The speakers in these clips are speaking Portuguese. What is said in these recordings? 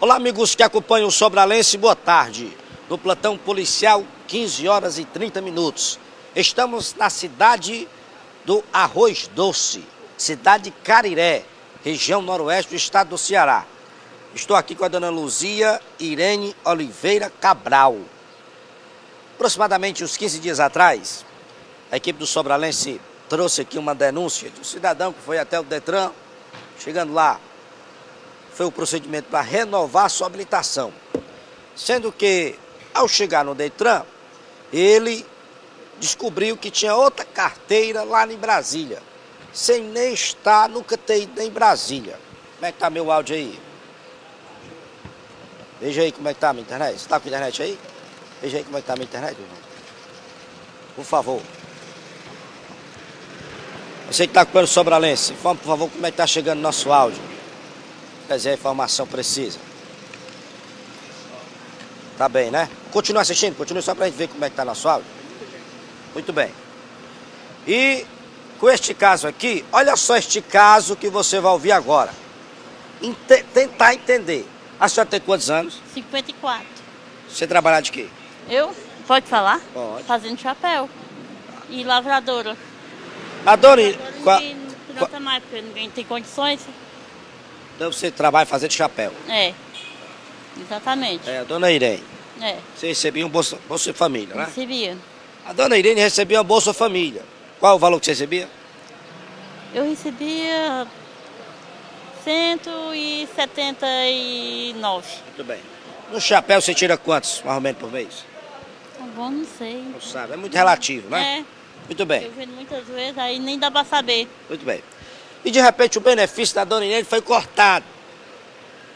Olá, amigos que acompanham o Sobralense, boa tarde. No plantão policial, 15 horas e 30 minutos. Estamos na cidade do Arroz Doce, cidade Cariré, região noroeste do estado do Ceará. Estou aqui com a dona Luzia Irene Oliveira Cabral. Aproximadamente uns 15 dias atrás, a equipe do Sobralense trouxe aqui uma denúncia de um cidadão que foi até o Detran, chegando lá, foi o procedimento para renovar sua habilitação. Sendo que, ao chegar no Detran, ele descobriu que tinha outra carteira lá em Brasília, sem nem estar, nunca ter ido em Brasília. Como é que tá meu áudio aí? Veja aí como é que tá a minha internet. Você tá com a internet aí? Veja aí como é que tá a minha internet, irmão. Por favor. Você que está com o Sobralense, informe, por favor, como é que está chegando nosso áudio. Dizer, a informação precisa. Tá bem, né? Continua assistindo, continue só para a gente ver como é que está nosso áudio. Muito bem. E com este caso aqui, olha só este caso que você vai ouvir agora. Ente tentar entender. A senhora tem quantos anos? 54. Você trabalha de quê? Eu? Pode falar? Pode. Fazendo chapéu. E lavradora. A dona... Qual... Não trata mais, porque ninguém tem condições. Então você trabalha fazendo chapéu. É. Exatamente. É, a dona Irene. É. Você recebia um Bolsa, Bolsa Família, né? Recebia. A dona Irene recebia uma Bolsa Família. Qual o valor que você recebia? Eu recebia 179. Muito bem. No chapéu você tira quantos, mais ou menos, por mês? Bom, não sei. Não sabe, é muito relativo, né? É. Muito bem, Eu vendo muitas vezes, aí nem dá pra saber. muito bem. E de repente o benefício da dona Irene foi cortado.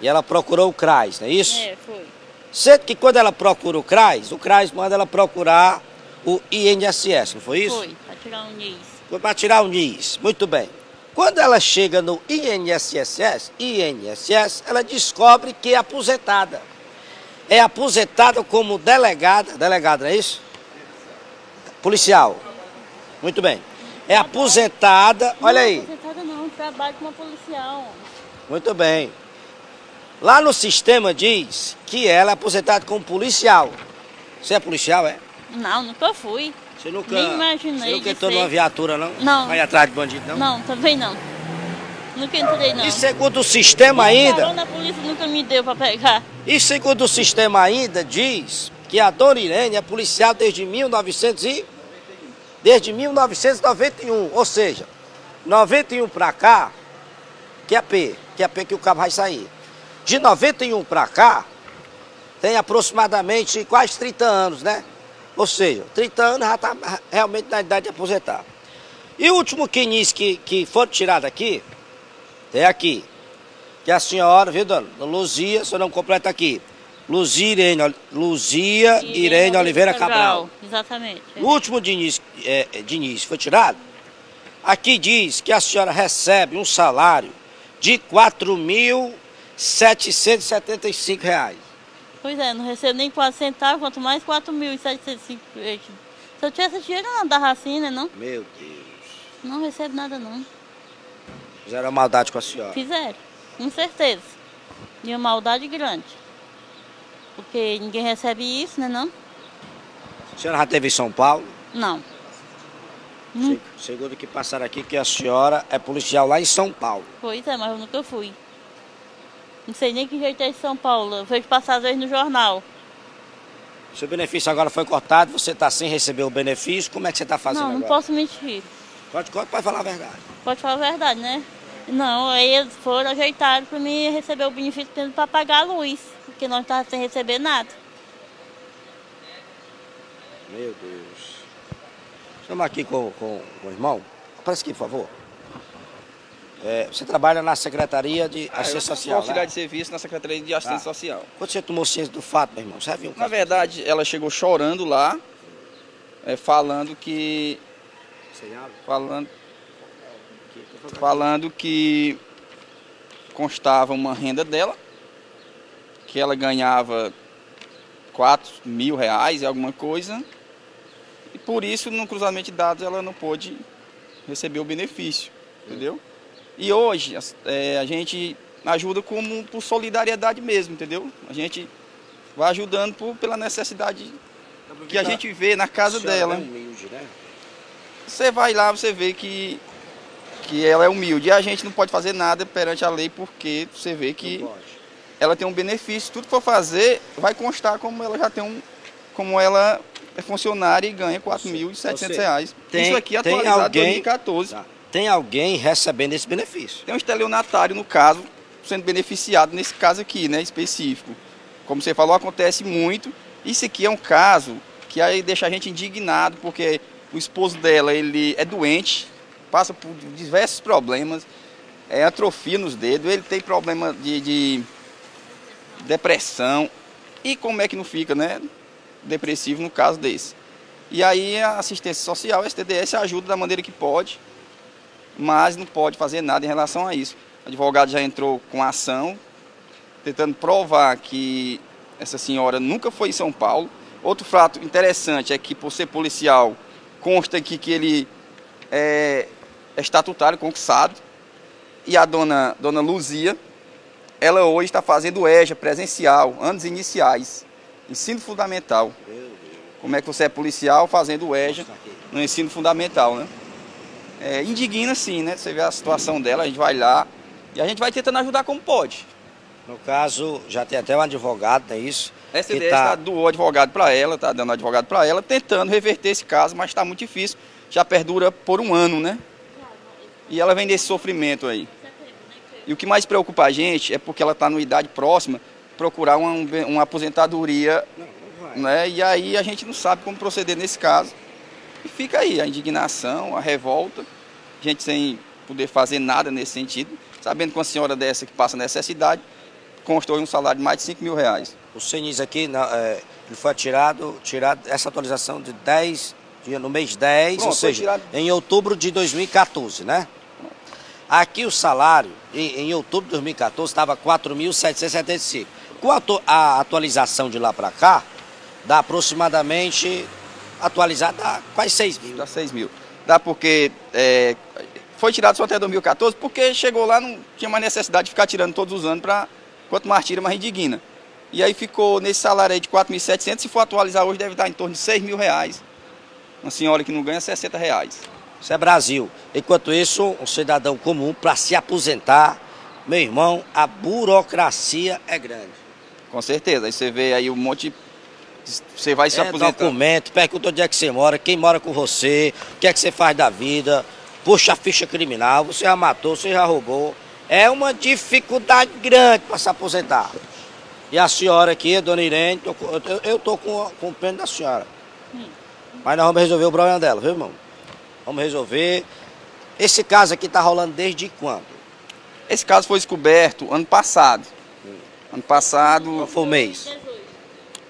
E ela procurou o CRAS, não é isso? É, foi. Sendo que quando ela procura o CRAS, o CRAS manda ela procurar o INSS, não foi isso? Foi, pra tirar um NIS. Foi para tirar o NIS. Muito bem. Quando ela chega no INSS, INSS, ela descobre que é aposentada. É aposentada como delegada, delegada, não é isso? Policial. Muito bem. É aposentada, olha aí. Trabalho como policial. Muito bem. Lá no sistema diz que ela é aposentada como policial. Você é policial, é? Não, nunca fui. Você nunca, Nem imaginei você nunca entrou ser. numa viatura, não? Não. Vai atrás de bandido, não? Não, também não. Nunca entrei, não. E segundo o sistema ainda, Carona, a polícia nunca me deu pra pegar. e segundo o sistema ainda, diz que a dona Irene é policial desde 1900 e... Desde 1991, ou seja, 91 pra cá, que é P, que é P que o cabo vai sair. De 91 pra cá, tem aproximadamente quase 30 anos, né? Ou seja, 30 anos já está realmente na idade de aposentar. E o último quinis que, que foram tirados aqui, é aqui. Que a senhora, viu, dona? Luzia, seu nome completo aqui. Luzia Irene, Luzia Irene Oliveira Cabral. Exatamente. O último Diniz, é, é, Diniz foi tirado. Aqui diz que a senhora recebe um salário de 4.775 reais. Pois é, não recebo nem 4 centavos, quanto mais 4.750. Se eu tivesse dinheiro, eu não dava assim, né? Não, Meu Deus. não recebo nada, não. Fizeram maldade com a senhora. Fizeram, com certeza. E uma maldade grande. Porque ninguém recebe isso, né? Não? A senhora já teve em São Paulo? Não. Hum. Se- Segundo que passaram aqui, que a senhora é policial lá em São Paulo. Pois é, mas eu nunca fui. Não sei nem que jeito é de São Paulo. Eu vejo passar às vezes no jornal. Seu benefício agora foi cortado, você está sem receber o benefício, como é que você está fazendo não, não agora? posso mentir. Pode, pode, pode falar a verdade. Pode falar a verdade, né? Não, aí eles foram ajeitados para mim receber o benefício para pagar a luz. Porque nós estávamos sem receber nada. Meu Deus. Estamos aqui com, com, com o irmão. Aparece aqui, por favor. É, você trabalha na Secretaria de Ah, eu Assistência sou Social, auxiliar né? de serviço na Secretaria de Assistência Ah. Social. Quando você tomou ciência do fato, meu irmão, você viu um Na verdade, ela chegou chorando lá, é, falando que. Falando, falando que constava uma renda dela, que ela ganhava 4 mil reais e alguma coisa, e por isso no cruzamento de dados ela não pôde receber o benefício, entendeu? E hoje é, a gente ajuda como por solidariedade mesmo, entendeu? A gente vai ajudando por, pela necessidade que a gente vê na casa dela. Humilde, né? Você vai lá, você vê que, que ela é humilde. E a gente não pode fazer nada perante a lei porque você vê que ela tem um benefício. Tudo que for fazer vai constar como ela já tem um. Como ela é funcionária e ganha 4.700 reais. Tem- Isso aqui é tem atualizado em alguém- 2014. Tá. Tem alguém recebendo esse benefício. Tem um estelionatário, no caso, sendo beneficiado nesse caso aqui, né, específico. Como você falou, acontece muito. Isso aqui é um caso que aí deixa a gente indignado, porque o esposo dela, ele é doente, passa por diversos problemas, é atrofia nos dedos, ele tem problema de, de depressão. E como é que não fica, né, depressivo no caso desse? E aí a assistência social, a STDS, ajuda da maneira que pode, mas não pode fazer nada em relação a isso. O advogado já entrou com ação, tentando provar que essa senhora nunca foi em São Paulo. Outro fato interessante é que, por ser policial, consta aqui que ele é, é estatutário, conquistado. E a dona, dona Luzia, ela hoje está fazendo EJA presencial, anos iniciais, ensino fundamental. Como é que você é policial fazendo EJA no ensino fundamental, né? É, indigna sim, né? Você vê a situação dela, a gente vai lá e a gente vai tentando ajudar como pode. No caso, já tem até um advogado, não é isso? A SDS Que tá- tá... doou advogado para ela, tá dando advogado para ela, tentando reverter esse caso, mas está muito difícil. Já perdura por um ano, né? E ela vem desse sofrimento aí. E o que mais preocupa a gente é porque ela está numa idade próxima, procurar uma, uma aposentadoria, né? E aí a gente não sabe como proceder nesse caso. E fica aí a indignação, a revolta, gente sem poder fazer nada nesse sentido, sabendo que uma senhora dessa que passa necessidade, constou em um salário de mais de 5 mil reais. O CENIS aqui, na- é, ele foi tirado, tirado essa atualização de 10, de- no mês 10, Pronto, ou seja, tirado. em outubro de 2014, né? Aqui o salário, em, em outubro de 2014, estava 4.775. Com a, atu- a atualização de lá para cá, dá aproximadamente, atualizado, dá quase 6 mil. Dá 6 mil. Dá porque é, foi tirado só até 2014, porque chegou lá, não tinha mais necessidade de ficar tirando todos os anos para quanto mais tira, mais indigna. E aí ficou nesse salário aí de 4.700, se for atualizar hoje deve dar em torno de 6 mil reais. Uma senhora que não ganha 60 reais. Isso é Brasil. Enquanto isso, um cidadão comum, para se aposentar, meu irmão, a burocracia é grande. Com certeza. Aí você vê aí um monte. Você vai se é aposentar. documento, pergunta onde é que você mora, quem mora com você, o que é que você faz da vida, puxa a ficha criminal, você já matou, você já roubou. É uma dificuldade grande para se aposentar. E a senhora aqui, a dona Irene, tô eu, eu tô com, com pena da senhora. Mas nós vamos resolver o problema dela, viu, irmão? Vamos resolver. Esse caso aqui tá rolando desde quando? Esse caso foi descoberto ano passado. Ano passado, Qual foi o mês?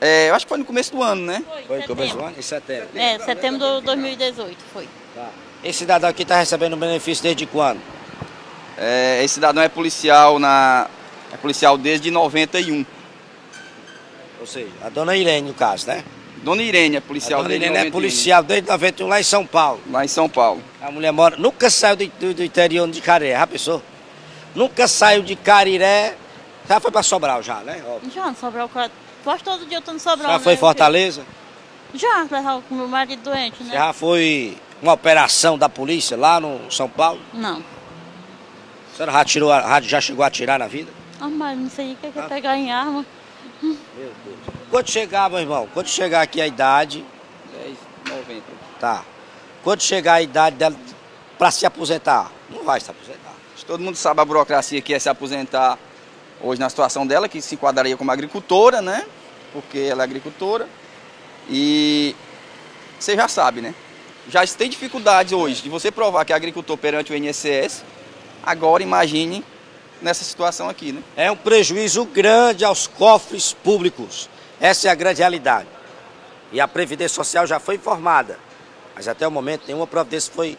é, eu acho que foi no começo do ano, né? Foi no setembro. começo do ano? Em setembro. É, setembro de 2018 foi. Tá. Esse cidadão aqui tá recebendo benefício desde quando? É, esse cidadão é policial na. É policial desde 91. Ou seja, a dona Irene, no caso, né? Dona Irene é A policial dona desde Irene é 91. policial desde 91 lá em São Paulo. Lá em São Paulo. A mulher mora, nunca saiu do, do- do interior de Cariré, já pensou? Nunca saiu de Cariré, já foi pra Sobral já, né? Óbvio. Já, no Sobral, quase todo dia eu tô no Sobral. Já né, foi em filho? Fortaleza? Já, levar o meu marido doente, né? Já foi uma operação da polícia lá no São Paulo? Não. A senhora já, tirou, já, chegou a atirar na vida? Ah, mas não sei o que é, que é pegar em arma. Quando chegar, meu irmão, quando chegar aqui a idade, 10, 90. tá. Quando chegar a idade dela pra se aposentar, não vai se aposentar. Todo mundo sabe a burocracia que é se aposentar hoje na situação dela, que se enquadraria como agricultora, né? Porque ela é agricultora. E você já sabe, né? Já tem dificuldades hoje de você provar que é agricultor perante o INSS. Agora imagine nessa situação aqui, né? É um prejuízo grande aos cofres públicos. Essa é a grande realidade. E a Previdência Social já foi informada. Mas até o momento nenhuma providência foi,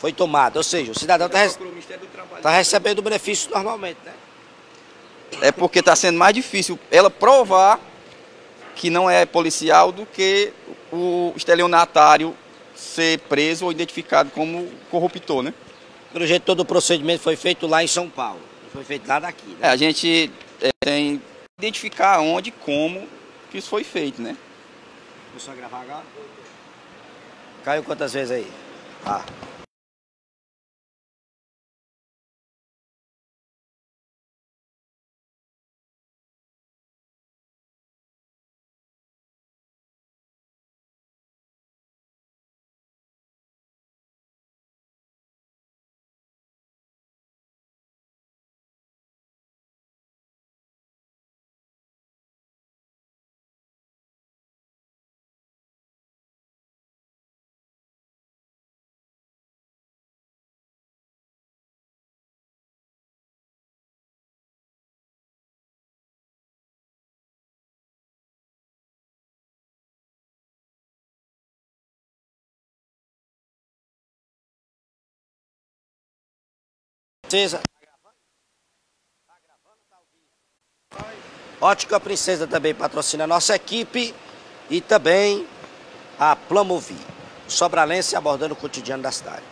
foi tomada. Ou seja, o cidadão está recebendo o benefício normalmente, né? É porque está sendo mais difícil ela provar que não é policial do que o estelionatário ser preso ou identificado como corruptor, né? Pelo jeito, todo o procedimento foi feito lá em São Paulo. Não foi feito nada aqui, É, né? a gente é, tem que identificar onde, como que isso foi feito, né? Começou a gravar agora? Caiu quantas vezes aí? Ah. Princesa. Ótica Princesa também patrocina a nossa equipe e também a Plamovi. Sobralense abordando o cotidiano da cidade.